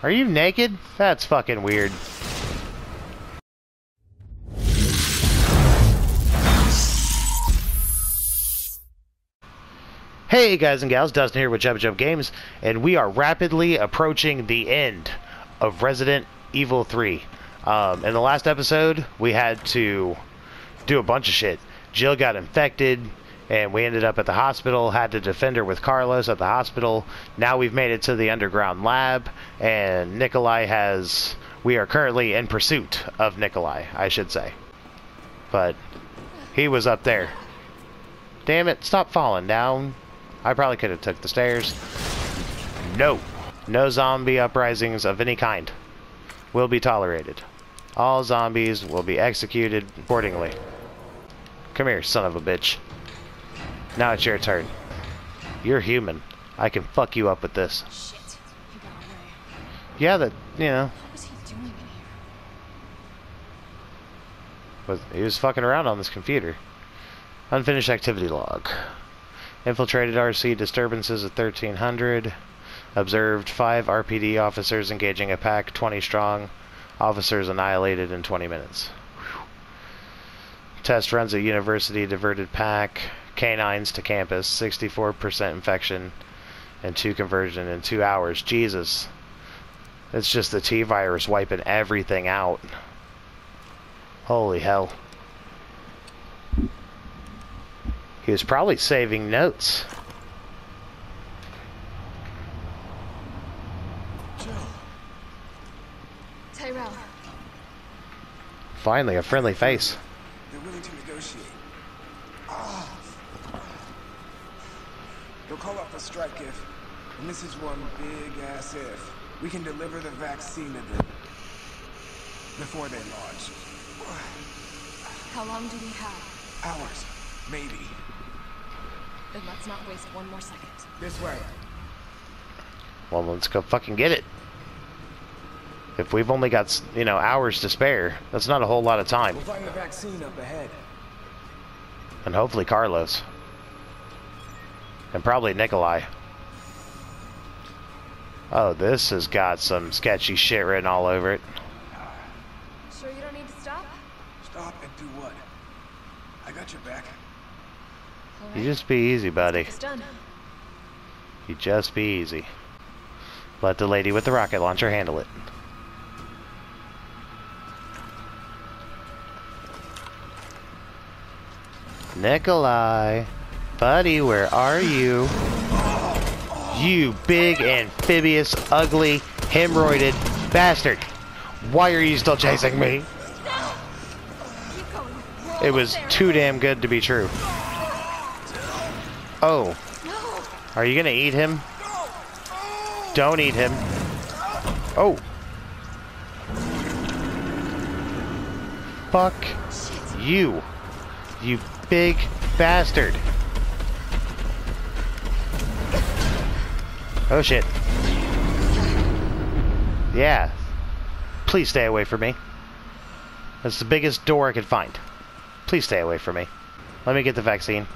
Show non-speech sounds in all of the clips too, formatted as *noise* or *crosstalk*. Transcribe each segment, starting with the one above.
Are you naked? That's fucking weird. Hey guys and gals, Dustin here with Jubba Jubb Games, and we are rapidly approaching the end of Resident Evil 3. Um, in the last episode, we had to do a bunch of shit. Jill got infected, and we ended up at the hospital, had to defend her with Carlos at the hospital. Now we've made it to the underground lab, and Nikolai has... We are currently in pursuit of Nikolai, I should say. But he was up there. Damn it, stop falling down. I probably could have took the stairs. No. No zombie uprisings of any kind will be tolerated. All zombies will be executed accordingly. Come here, son of a bitch. Now it's your turn. You're human. I can fuck you up with this. Shit. He got away. Yeah, that, you know, What was he doing in here? was, he was fucking around on this computer. Unfinished activity log. Infiltrated RC disturbances at 1300. Observed 5 RPD officers engaging a pack 20 strong. Officers annihilated in 20 minutes. Whew. Test runs at university diverted pack. Canines to campus. 64% infection and 2 conversion in 2 hours. Jesus. It's just the T virus wiping everything out. Holy hell. He was probably saving notes. Tyrell. Finally, a friendly face. They're willing to negotiate. Ah. They'll call off the strike if, and this is one big ass if, we can deliver the vaccine to them before they launch. How long do we have? Hours, maybe. Then let's not waste one more second. This way. Well, let's go fucking get it. If we've only got, you know, hours to spare, that's not a whole lot of time. We'll find the vaccine up ahead. And hopefully Carlos. And probably Nikolai. Oh, this has got some sketchy shit written all over it. Sure you don't need to stop? Stop and do what? I got your back. All You just be easy, buddy. It's done. You just be easy. Let the lady with the rocket launcher handle it. Nikolai, buddy, where are you? You big, amphibious, ugly, hemorrhoided bastard. Why are you still chasing me? It was too damn good to be true. Oh, are you gonna eat him? Don't eat him. Oh. Fuck you. You big bastard. Oh shit. Yeah. Please stay away from me. That's the biggest door I could find. Please stay away from me. Let me get the vaccine.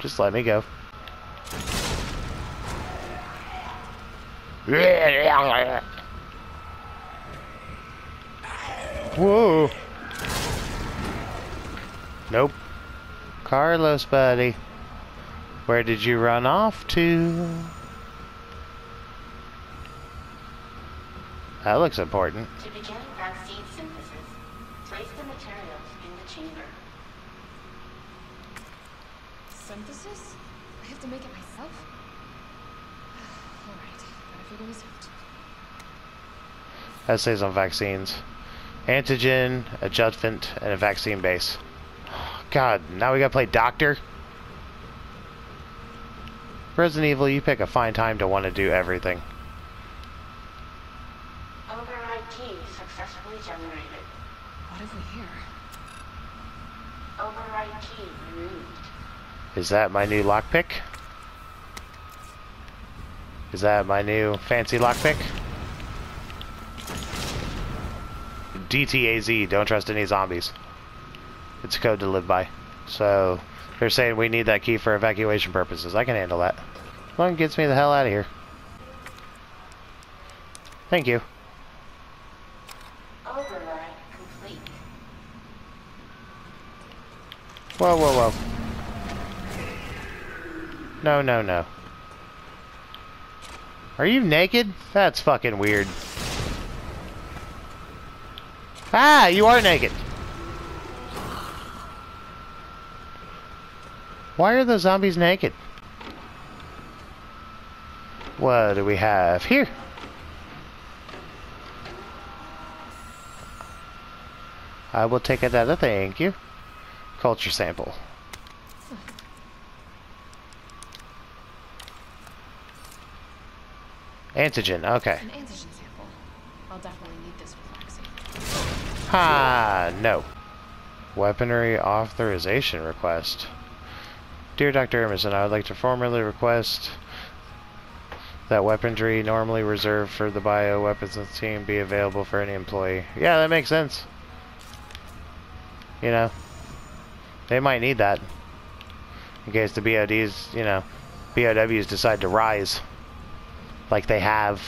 Just let me go. Whoa. Nope. Carlos, buddy. Where did you run off to? That looks important. To begin vaccine synthesis, place the materials in the chamber. Synthesis? I have to make it myself? *sighs* Alright, gotta figure this out. Essays on vaccines. Antigen, adjuvant, and a vaccine base. *sighs* God, now we gotta play doctor? Resident Evil, you pick a fine time to want to do everything. Override key successfully generated. What have we here? Override key removed. Is that my new lockpick? Is that my new fancy lockpick? DTAZ, don't trust any zombies. It's a code to live by. So, they're saying we need that key for evacuation purposes. I can handle that. As long gets me the hell out of here. Thank you. Override complete. Whoa, whoa, whoa. No, no, no. Are you naked? That's fucking weird. Ah, you are naked. Why are the zombies naked? What do we have here? I will take another, thank you. Culture sample. Antigen, okay. An antigen sample. I'll definitely need this for vaccine. Ha, no. Weaponry authorization request. Dear Dr. Emerson, I would like to formally request that weaponry normally reserved for the bioweapons team be available for any employee. Yeah, that makes sense. You know, they might need that in case the BODs, you know, BOWs decide to rise like they have.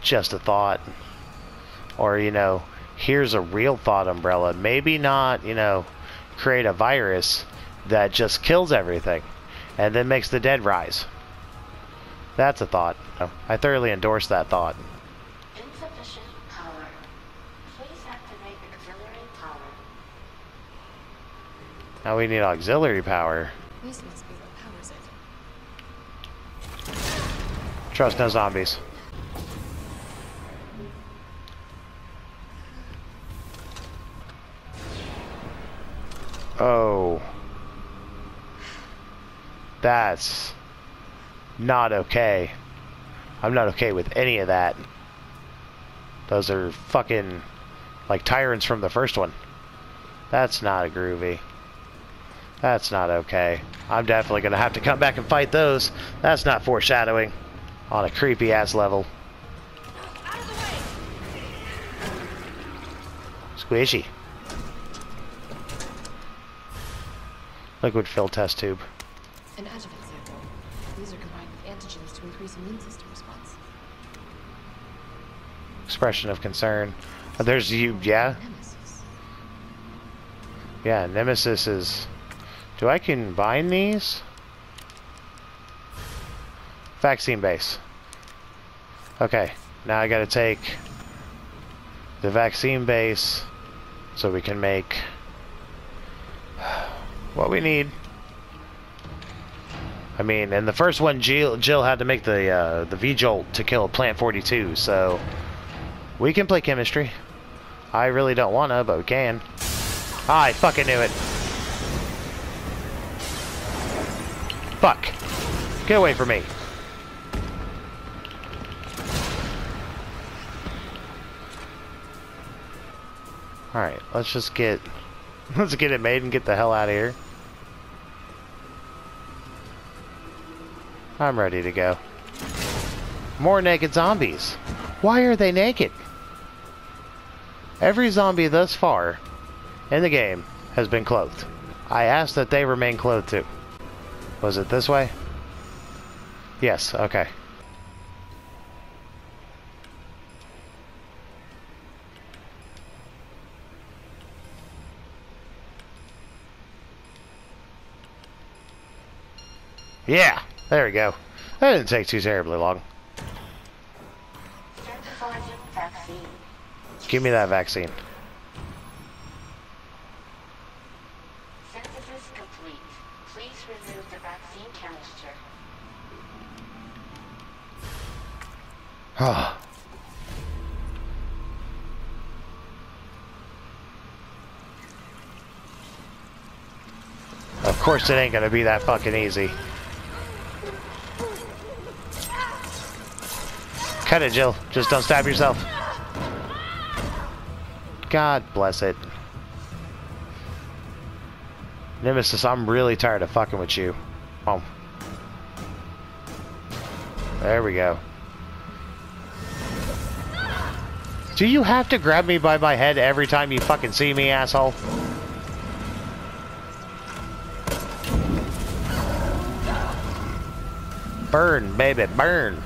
Just a thought. Or, you know, here's a real thought umbrella. Maybe not, you know, create a virus that just kills everything and then makes the dead rise. That's a thought. I thoroughly endorse that thought. Insufficient power. Please activate auxiliary power. Now we need auxiliary power. This must be what powers it. Trust no zombies. Oh. That's not okay. I'm not okay with any of that. Those are fucking like tyrants from the first one. That's not a groovy. That's not okay. I'm definitely gonna have to come back and fight those. That's not foreshadowing on a creepy ass level. Squishy. Liquid fill test tube. An adjuvant sample. These are combined with antigens to increase immune system response. Expression of concern. Uh, There's you, yeah, Nemesis. yeah. Nemesis is. Do I can combine these? Vaccine base. Okay, now I gotta take the vaccine base so we can make *sighs* what we need. I mean, in the first one, Jill, Jill had to make the uh, the V-Jolt to kill Plant 42, so we can play chemistry. I really don't wanna, but we can. I fucking knew it. Fuck. Get away from me. Alright, let's just get... *laughs* Let's get it made and get the hell out of here. I'm ready to go. More naked zombies. Why are they naked? Every zombie thus far in the game has been clothed. I ask that they remain clothed too. Was it this way? Yes, okay. Yeah, there we go. That didn't take too terribly long. Give me that vaccine. Synthesis complete. Please remove the vaccine canister. Ah. of course it ain't gonna be that fucking easy. Cut it, Jill. Just don't stab yourself. God bless it. Nemesis, I'm really tired of fucking with you. Oh. There we go. Do you have to grab me by my head every time you fucking see me, asshole? Burn, baby, burn.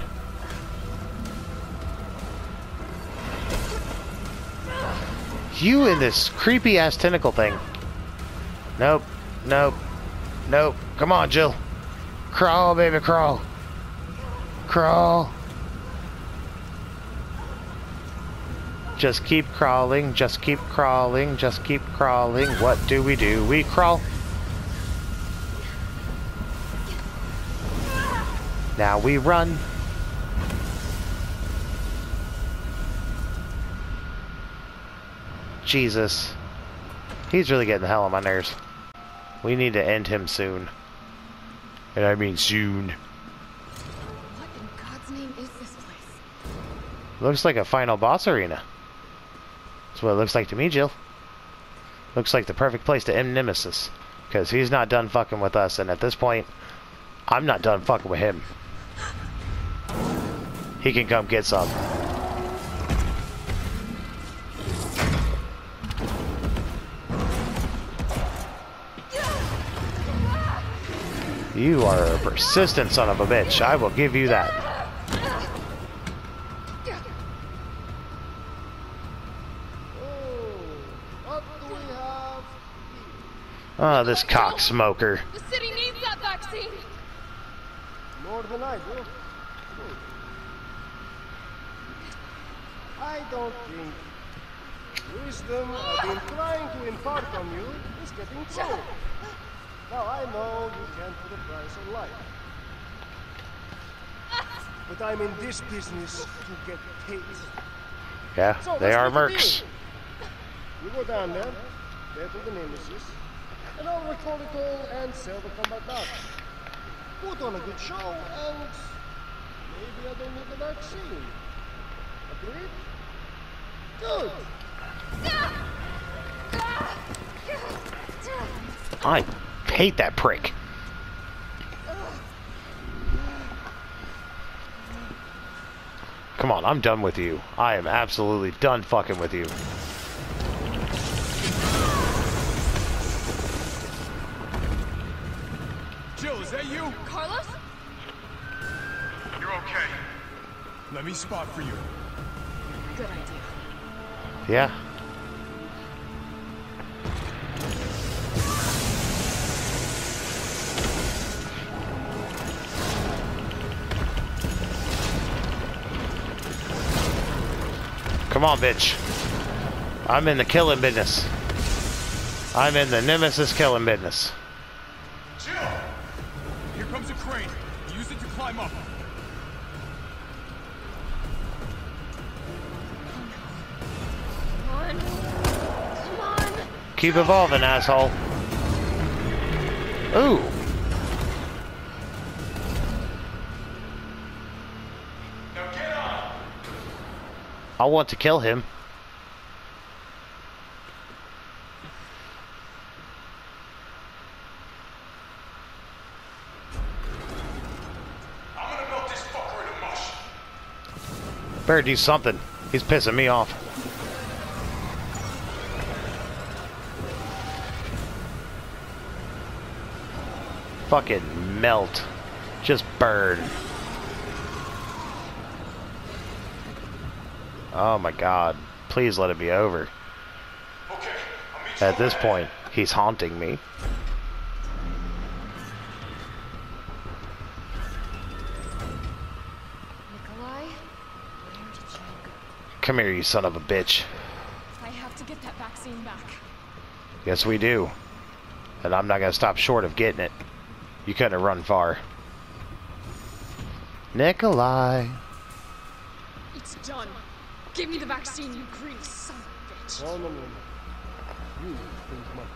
You in this creepy ass tentacle thing. Nope. Nope. Nope. Come on, Jill. Crawl, baby, crawl. Crawl. Just keep crawling, just keep crawling, just keep crawling. What do we do? We crawl. Now we run. Jesus. He's really getting the hell on my nerves. We need to end him soon. And I mean soon. What in God's name is this place? Looks like a final boss arena. That's what it looks like to me, Jill. Looks like the perfect place to end Nemesis. Because he's not done fucking with us, and at this point, I'm not done fucking with him. He can come get some. You are a persistent son of a bitch. I will give you that. What do we have? Oh, this cock smoker. The city needs that vaccine! More than I do. I don't think wisdom I've been trying to impart on you is getting through. Now I know you can't put a price on life. But I'm in this business to get paid. Yeah, So they are make a mercs. deal. You go down there, there to the Nemesis, and I'll record it all and sell the combat back. Put on a good show, and maybe I don't need the vaccine. Agreed? Good. I hate that prick. Come on, I'm done with you. I am absolutely done fucking with you. Jill, is that you? Carlos? You're okay. Let me spot for you. Good idea. Yeah. On, bitch. I'm in the killing business. I'm in the Nemesis killing business. Jill! Here comes a crane. Use it to climb up. Come on. Come on. Keep evolving, asshole. Ooh. I want to kill him. Better do something. He's pissing me off. Fucking melt. Just burn. Oh my god. Please let it be over. Okay, I'll meet you At this point, he's haunting me. Nikolai? Where did you go? Come here, you son of a bitch. I have to get that vaccine back. Yes, we do. And I'm not going to stop short of getting it. You couldn't have run far. Nikolai. It's done. Give me the vaccine, you greedy son of a bitch. No, no, no, no. You think money.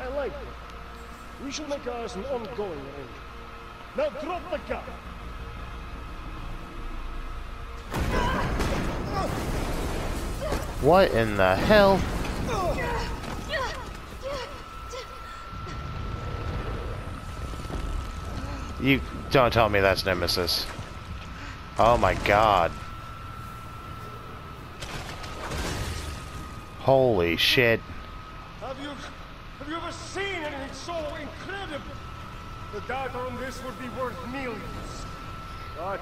I like that. We should make ours an ongoing arrangement. Now drop the gun. What in the hell? You don't tell me that's Nemesis. Oh my god. Holy shit. Have you have you ever seen anything so incredible? The data on this would be worth millions. But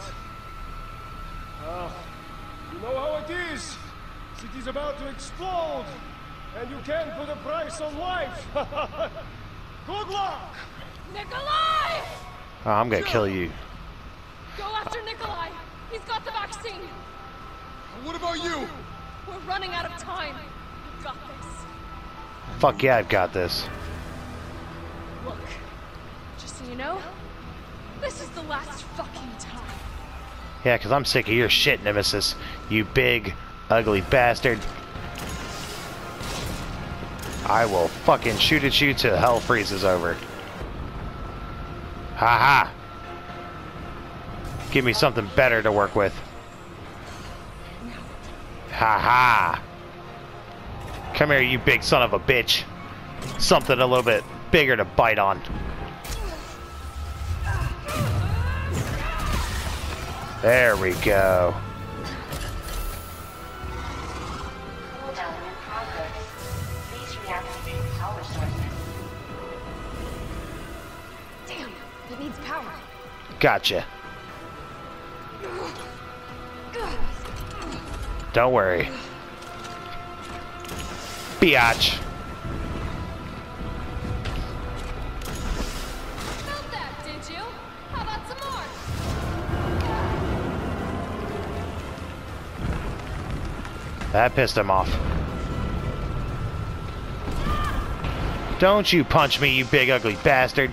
uh, you know how it is. City's about to explode. And you can't put a price on life. *laughs* Good luck! Nikolai! Oh, I'm gonna kill you. Go after Nikolai. He's got the vaccine. What about you? We're running out of time. You got this. Fuck yeah, I've got this. Look, just so you know, this is the last fucking time. Yeah, because I'm sick of your shit, Nemesis. You big, ugly bastard. I will fucking shoot at you till hell freezes over. Ha ha. Give me something better to work with. Ha ha. Come here, you big son of a bitch. Something a little bit bigger to bite on. There we go. Damn, it needs power. Gotcha. Don't worry. Biatch. Felt that, did you? How about some more? That pissed him off. Don't you punch me, you big ugly bastard.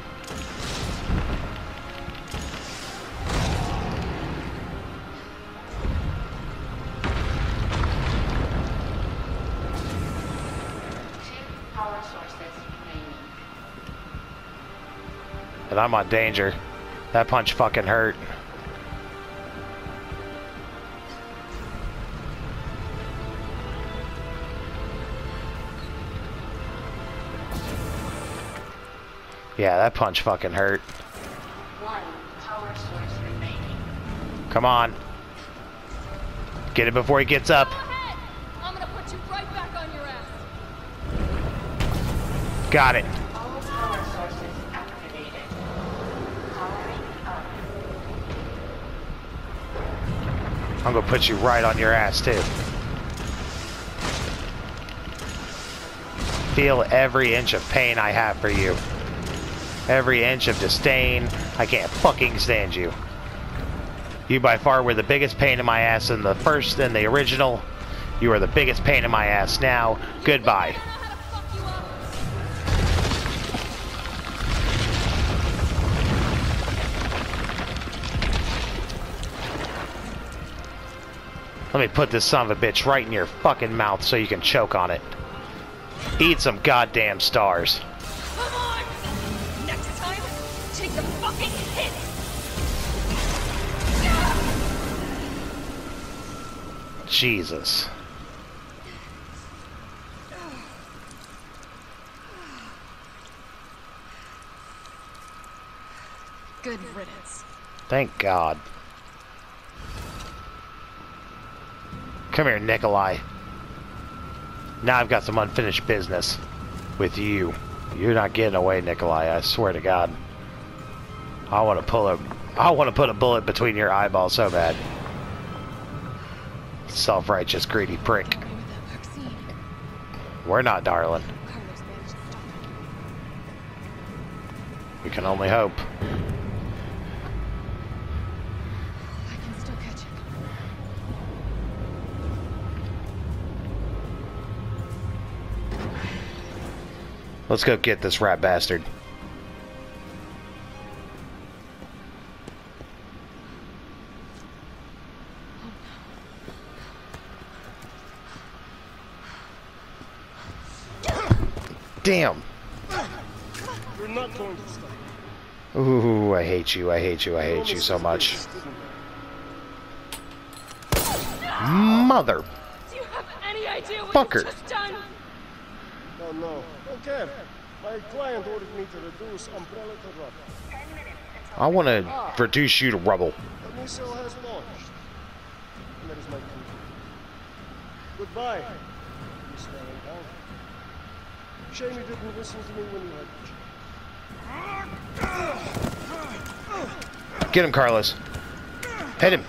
I'm on danger. That punch fucking hurt. Yeah, that punch fucking hurt. One power source remaining. Come on. Get it before he gets up. I'm gonna put you right back on your ass. Got it. All power sources activated. Powering up. I'm gonna put you right on your ass too. Feel every inch of pain I have for you. Every inch of disdain. I can't fucking stand you. You by far were the biggest pain in my ass in the first and the original. You are the biggest pain in my ass now. Goodbye. Me put this son of a bitch right in your fucking mouth so you can choke on it. Eat some goddamn stars. Come on! Next time, take the fucking hit! Jesus. Good riddance. Thank God. Come here, Nikolai. Now I've got some unfinished business with you. You're not getting away, Nikolai. I swear to God. I want to pull a. I want to put a bullet between your eyeballs so bad. Self-righteous, greedy prick. We're not, darling. We can only hope. Let's go get this rat bastard. Damn. You're not going to stop. Ooh, I hate you. I hate you. I hate you so much. Mother. Do you have any idea what Fucker. No. Okay. My client ordered me to reduce Umbrella to rubber. I want to reduce you to rubble. The missile has launched. And that is my duty. Goodbye, Miss Valentine. Shame you didn't listen to me when you had Get him, Carlos. Hit him.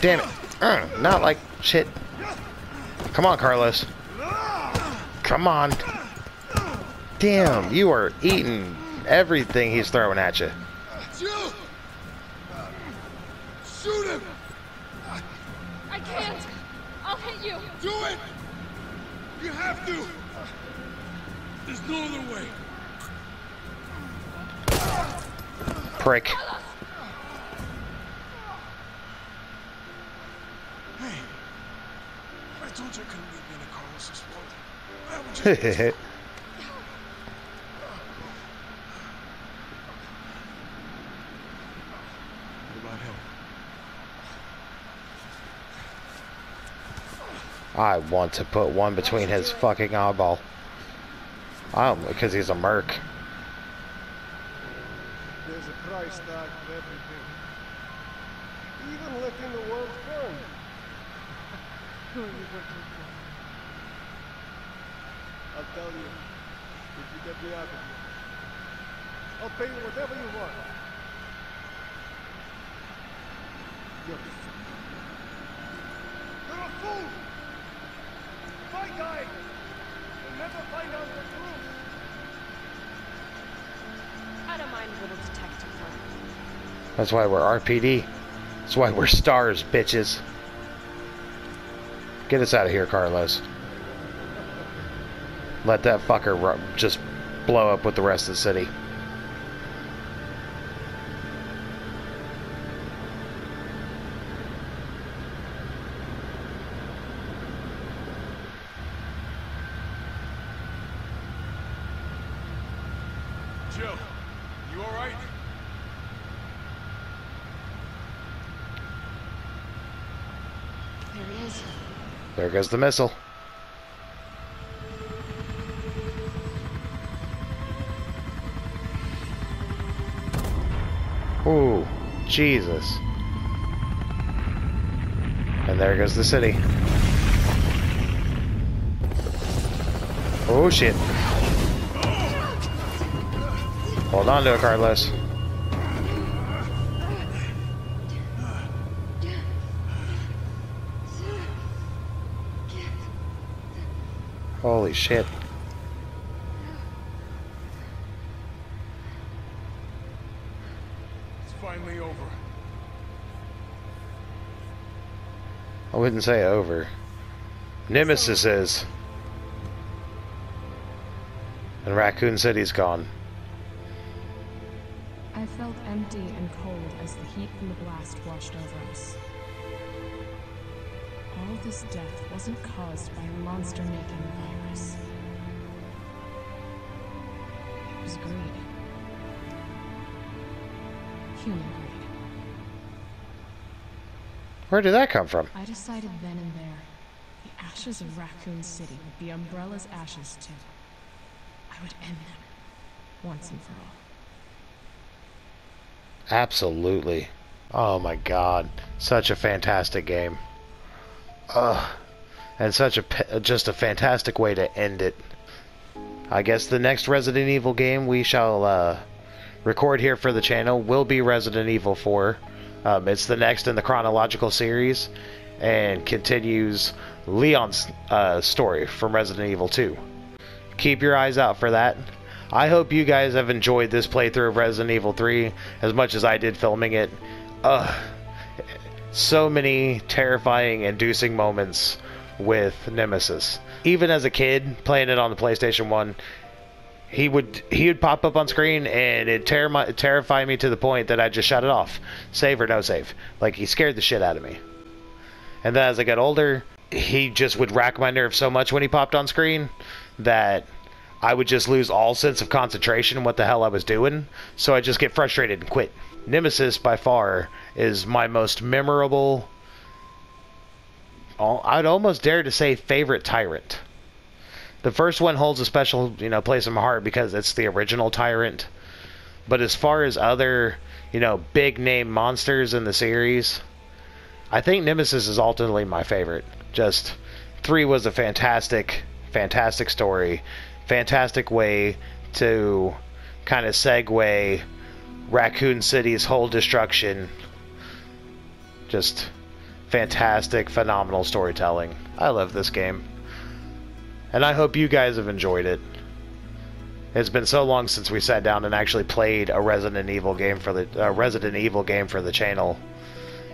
Damn it. Uh, not like shit. Come on, Carlos. Come on. Damn, you are eating everything he's throwing at you. Jill! Shoot him! I can't. I'll hit you. Do it! You have to! There's no other way. Prick. Hey, I told you I couldn't leave me in a Carlos's world. I? *laughs* I want to put one between his fucking eyeball. Oh, because he's a merc. There's a price tag for everything. Even letting the world burn. *laughs* Who are you working for? I'll tell you. If you get me out of here. I'll pay you whatever you want. You're a fool. You're a fool! My guy! You'll never find out the truth. I don't mind a little detective work. That's why we're RPD. That's why we're stars, bitches. Get us out of here, Carlos. Let that fucker ru- just blow up with the rest of the city. Jill, you alright? There he is. There goes the missile. Jesus. And there goes the city. Oh shit. Hold on to it, Carlos. Holy shit. It's finally over. I wouldn't say over. Nemesis is. And Raccoon City's gone. I felt empty and cold as the heat from the blast washed over us. All this death wasn't caused by a monster making virus. It was greed. Human. Where did that come from? I decided then and there the ashes of Raccoon City would be Umbrella's ashes too. I would end them once and for all. Absolutely. Oh my god. Such a fantastic game. Ugh. And such a just a fantastic way to end it. I guess the next Resident Evil game we shall uh, record here for the channel will be Resident Evil 4. Um, it's the next in the chronological series and continues Leon's uh, story from Resident Evil 2. Keep your eyes out for that. I hope you guys have enjoyed this playthrough of Resident Evil 3 as much as I did filming it. Ugh. So many terrifying, inducing moments with Nemesis. Even as a kid playing it on the PlayStation 1, he would he would pop up on screen and it ter- terrify me to the point that I just shut it off. Save or no save. Like he scared the shit out of me. And then as I got older, he just would rack my nerves so much when he popped on screen that I would just lose all sense of concentration what the hell I was doing. So I just get frustrated and quit. Nemesis by far is my most memorable I'd almost dare to say favorite tyrant. The first one holds a special, you know, place in my heart because it's the original tyrant. But as far as other, you know, big name monsters in the series, I think Nemesis is ultimately my favorite. Just 3 was a fantastic fantastic story, fantastic way to kind of segue Raccoon City's whole destruction. Just fantastic, phenomenal storytelling. I love this game. And I hope you guys have enjoyed it. It's been so long since we sat down and actually played a Resident Evil game for the uh, Resident Evil game for the channel.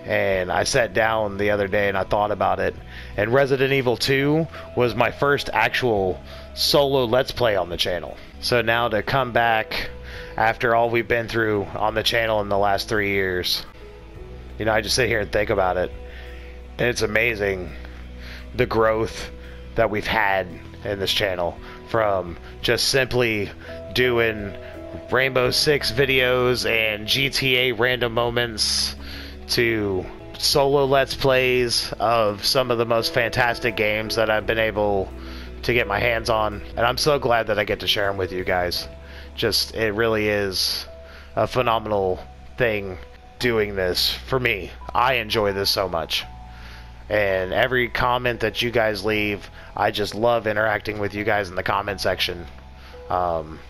And I sat down the other day and I thought about it. And Resident Evil 2 was my first actual solo Let's Play on the channel. So now to come back after all we've been through on the channel in the last three years, you know, I just sit here and think about it. And it's amazing the growth that we've had in this channel from just simply doing Rainbow Six videos and GTA random moments to solo Let's Plays of some of the most fantastic games that I've been able to get my hands on. And I'm so glad that I get to share them with you guys. Just, it really is a phenomenal thing doing this for me. I enjoy this so much. And every comment that you guys leave, I just love interacting with you guys in the comment section. Um,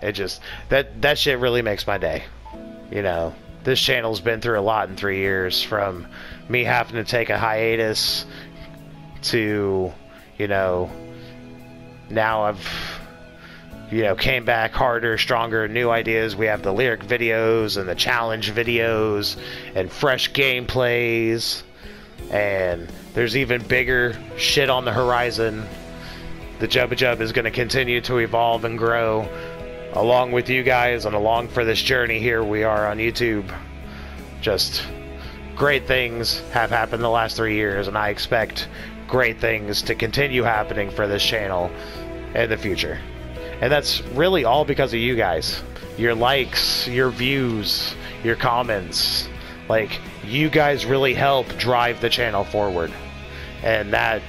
it just that that shit really makes my day. You know, this channel's been through a lot in three years, from me having to take a hiatus to, you know, now I've you know came back harder stronger new ideas we have the lyric videos and the challenge videos and fresh gameplays and there's even bigger shit on the horizon the Jubba Jubb is going to continue to evolve and grow along with you guys and along for this journey here we are on YouTube just great things have happened the last three years and I expect great things to continue happening for this channel in the future and that's really all because of you guys. Your likes, your views, your comments. Like, you guys really help drive the channel forward. And that,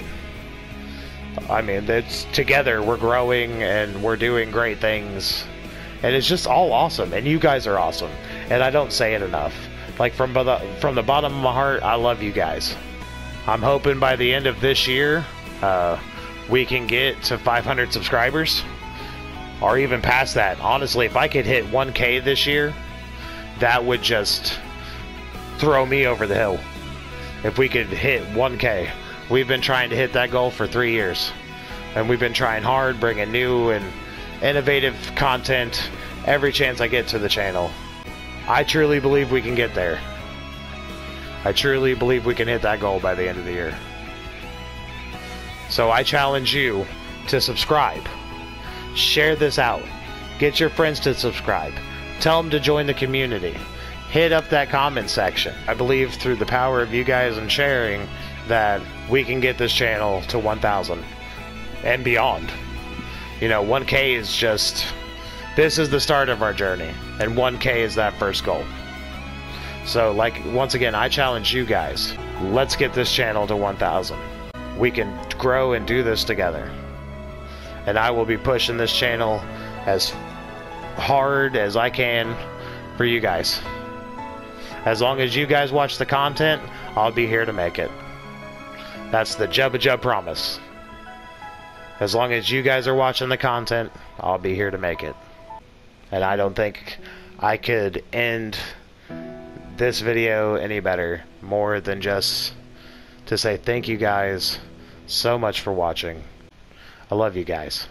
I mean, it's together we're growing and we're doing great things. And it's just all awesome. And you guys are awesome. And I don't say it enough. Like, from the, from the bottom of my heart, I love you guys. I'm hoping by the end of this year, uh, we can get to 500 subscribers or even past that. Honestly, if I could hit 1K this year, that would just throw me over the hill. If we could hit 1K, we've been trying to hit that goal for three years, and we've been trying hard, bringing new and innovative content every chance I get to the channel. I truly believe we can get there. I truly believe we can hit that goal by the end of the year. So I challenge you to subscribe. Share this out. Get your friends to subscribe. Tell them to join the community. Hit up that comment section. I believe through the power of you guys and sharing that we can get this channel to 1,000 and beyond. You know, 1K is just. This is the start of our journey, and 1K is that first goal. So, like, once again, I challenge you guys. Let's get this channel to 1,000. We can grow and do this together and I will be pushing this channel as hard as I can for you guys. As long as you guys watch the content, I'll be here to make it. That's the Jubba Jubb promise. As long as you guys are watching the content, I'll be here to make it. And I don't think I could end this video any better more than just to say thank you guys so much for watching. I love you guys.